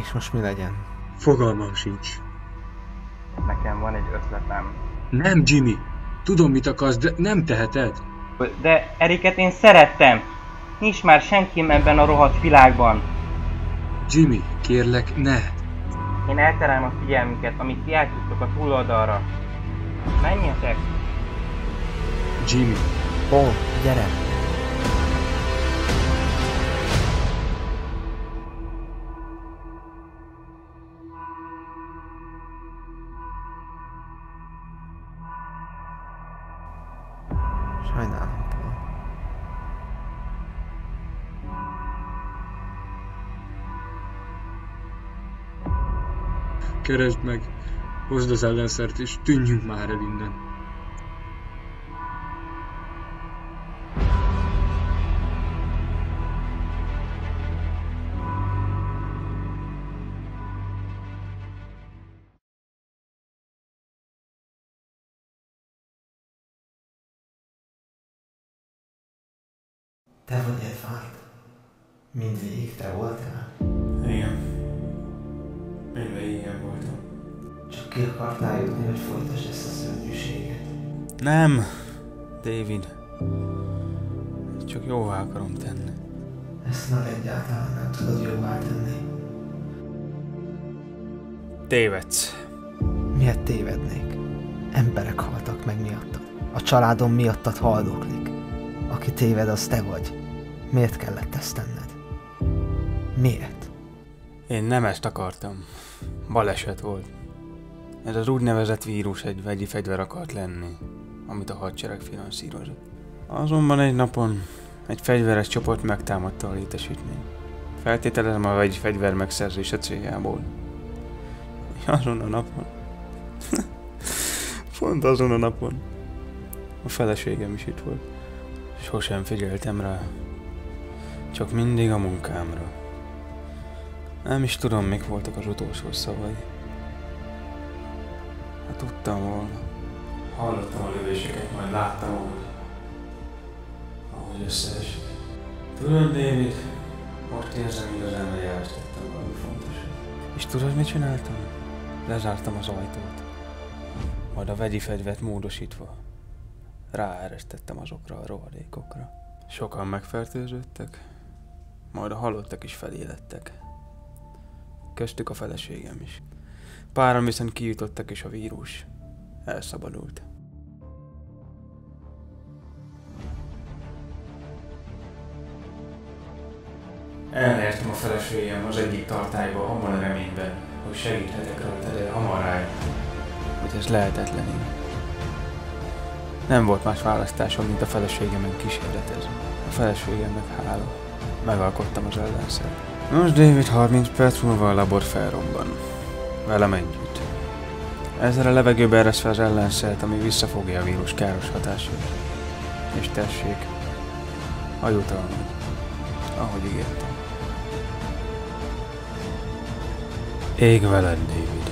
És most mi legyen? Fogalmam sincs. Nekem van egy ötletem. Nem, Jimmy. Tudom, mit akarsz, de nem teheted. De Eriket én szerettem. Nincs már senkim ebben a rohadt világban. Jimmy, kérlek, ne. Én elterelem a figyelmüket, amit ti eltudtok a túloldalra. Menjetek! Jimmy. Ó, gyere! Keresd meg, hozd az ellenszert, és tűnjünk már el innen. Te vagy Edward. Mindvégig te voltál? Ki akartál jutni, hogy folytasd ezt a szörnyűséget. Nem, David. Csak jóvá akarom tenni. Ezt már egyáltalán nem tudod jóvá tenni. Tévedsz. Miért tévednék? Emberek haltak meg miattad. A családom miattad haldoklik. Aki téved, az te vagy. Miért kellett ezt tenned? Miért? Én nem ezt akartam. Baleset volt. Ez az úgynevezett vírus egy vegyi fegyver akart lenni, amit a hadsereg finanszírozott. Azonban egy napon egy fegyveres csoport megtámadta a létesítményt. Feltételezem a vegyi fegyver megszerzése céljából. És azon a napon... Pont azon a napon. A feleségem is itt volt. Sosem figyeltem rá. Csak mindig a munkámra. Nem is tudom, mik voltak az utolsó szavai. Tudtam volna. Hallottam a lövéseket, majd láttam, ahogy, ahogy összeesik. Tudod, David, most érzem igazán, hogy elvesztettem valami fontosat. És tudod, mit csináltam? Lezártam az ajtót. Majd a vegyi fegyvert módosítva ráeresztettem azokra a rohadékokra. Sokan megfertőződtek, majd a halottak is felélettek. Köztük a feleségem is. Páran viszont kijutottak és a vírus elszabadult. Elnyertem a feleségem az egyik tartályba abban a reményben, hogy segíthetek rajta, de hamar rájött, hogy ez lehetetlen. Nem volt más választásom, mint a feleségemen kísérletezni. A feleségemnek hála. Megalkottam az ellenszer. Nos, David 30 perc múlva a labor felromban. Velem együtt. Ezzel a levegőbe ereszve az ellenszert, ami visszafogja a vírus káros hatásait. És tessék, a jutalmat, ahogy ígértem. Ég veled, David.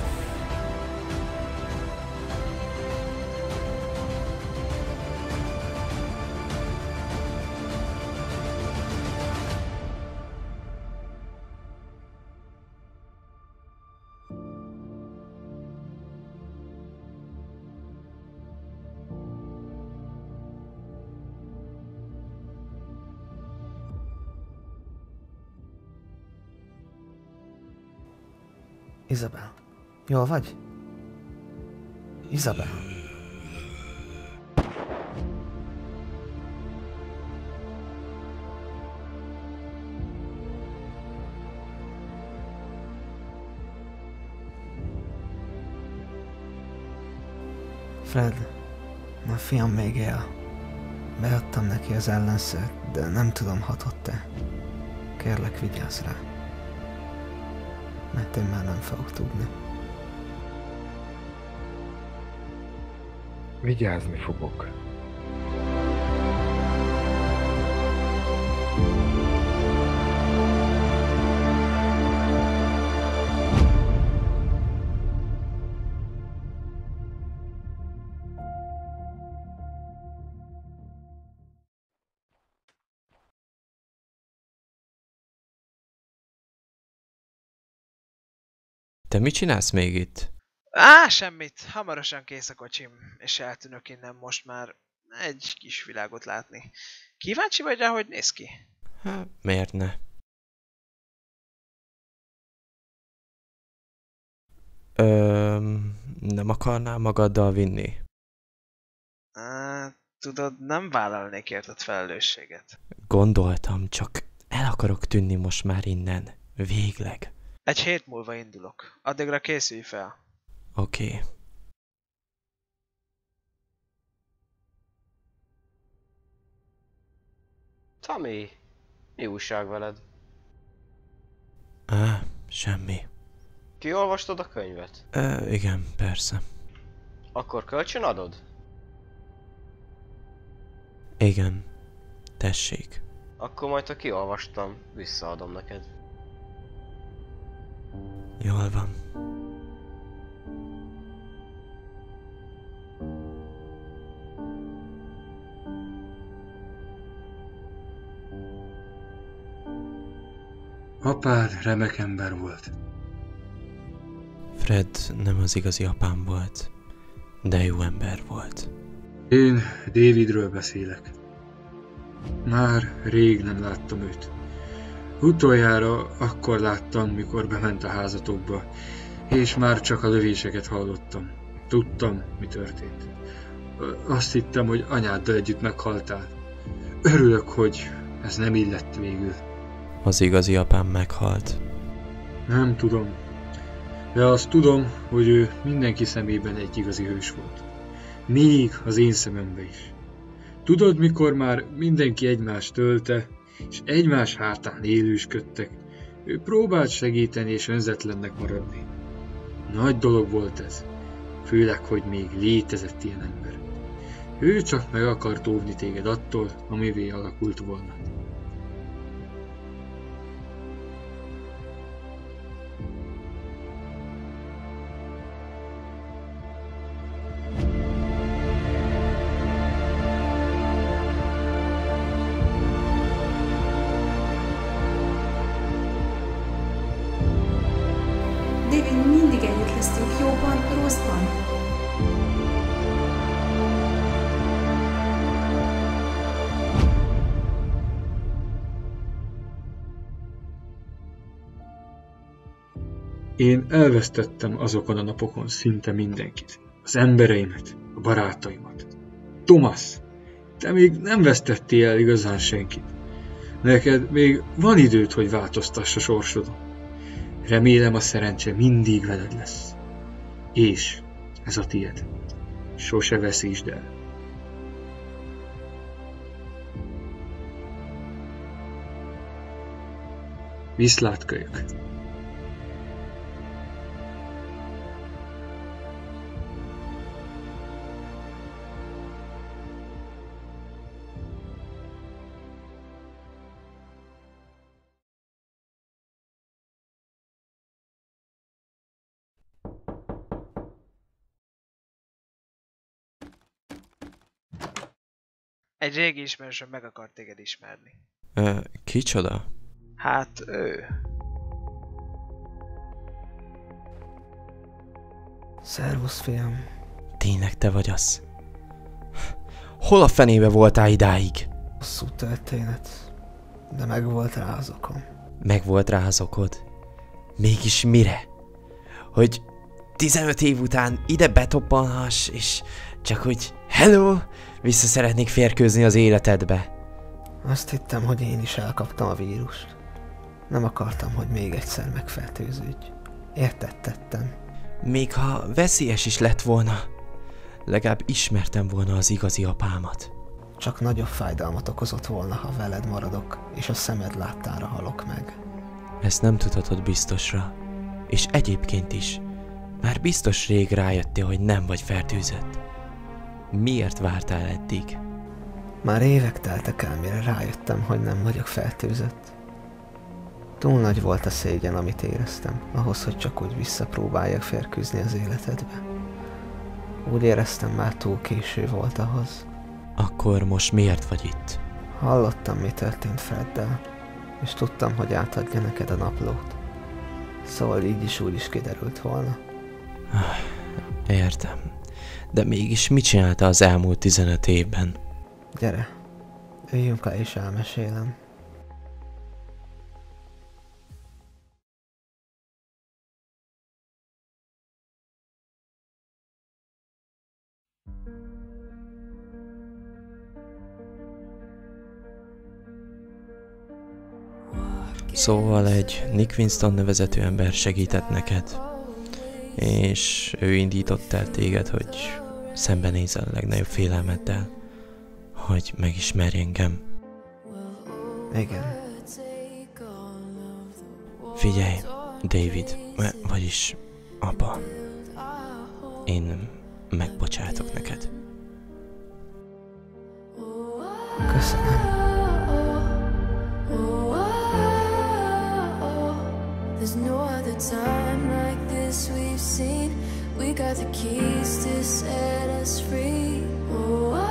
Izabel, jól vagy? Izabel. Fred, a fiam még él. Beadtam neki az ellenszert, de nem tudom, hatott-e. Kérlek, vigyázz rá. Mert én már nem fogok tudni. Vigyázni fogok. Te mit csinálsz még itt? Á, semmit. Hamarosan kész a kocsim, és eltűnök innen most már egy kis világot látni. Kíváncsi vagy rá, hogy néz ki? Hát, miért ne? Öm, nem akarnál magaddal vinni? Á, tudod, nem vállalnék érted felelősséget. Gondoltam, csak el akarok tűnni most már innen. Végleg. Egy hét múlva indulok. Addigra készülj fel. Oké. Okay. Tami, mi újság veled? Á, semmi. Kiolvastad a könyvet? Ö, igen, persze. Akkor kölcsön adod? Igen. Tessék. Akkor majd ha kiolvastam, visszaadom neked. Jól van. Apád remek ember volt. Fred nem az igazi apám volt, de jó ember volt. Én Davidről beszélek. Már rég nem láttam őt. Utoljára akkor láttam, mikor bement a házatokba, és már csak a lövéseket hallottam. Tudtam, mi történt. Azt hittem, hogy anyáddal együtt meghaltál. Örülök, hogy ez nem illett végül. Az igazi apám meghalt. Nem tudom. De azt tudom, hogy ő mindenki szemében egy igazi hős volt. Még az én szemembe is. Tudod, mikor már mindenki egymást tölte, és egymás hátán élősködtek, ő próbált segíteni és önzetlennek maradni. Nagy dolog volt ez, főleg, hogy még létezett ilyen ember. Ő csak meg akart óvni téged attól, amivé alakult volna. Én elvesztettem azokon a napokon szinte mindenkit. Az embereimet, a barátaimat. Thomas, te még nem vesztettél el igazán senkit. Neked még van időd, hogy változtass a sorsodon. Remélem a szerencse mindig veled lesz. És ez a tied. Sose veszítsd el. Viszlát Egy régi ismerősöm meg akart téged ismerni. Ö, kicsoda? Hát ő. Szervusz, fiam. Tényleg te vagy az? Hol a fenébe voltál idáig? Hosszú történet, de meg volt rá az okom. Meg volt rá az okod. Mégis mire? Hogy 15 év után ide betoppanhass, és csak hogy hello, vissza szeretnék férkőzni az életedbe. Azt hittem, hogy én is elkaptam a vírust. Nem akartam, hogy még egyszer megfertőződj. Értettettem. Még ha veszélyes is lett volna, legalább ismertem volna az igazi apámat. Csak nagyobb fájdalmat okozott volna, ha veled maradok, és a szemed láttára halok meg. Ezt nem tudhatod biztosra. És egyébként is, már biztos rég rájöttél, hogy nem vagy fertőzött. Miért vártál eddig? Már évek teltek el, mire rájöttem, hogy nem vagyok fertőzött. Túl nagy volt a szégyen, amit éreztem, ahhoz, hogy csak úgy visszapróbáljak férkőzni az életedbe. Úgy éreztem, már túl késő volt ahhoz. Akkor most miért vagy itt? Hallottam, mi történt Freddel, és tudtam, hogy átadja neked a naplót. Szóval így is úgy is kiderült volna. Értem. De mégis mit csinálta az elmúlt 15 évben? Gyere, üljünk le és elmesélem. Szóval egy Nick Winston nevezető ember segített neked, és ő indított el téged, hogy szembenézel a legnagyobb félelmeddel, hogy megismerj engem. Igen. Figyelj, David, vagyis apa, én megbocsátok neked. Köszönöm. There's no other time we've seen. We got the keys to set us free. Oh,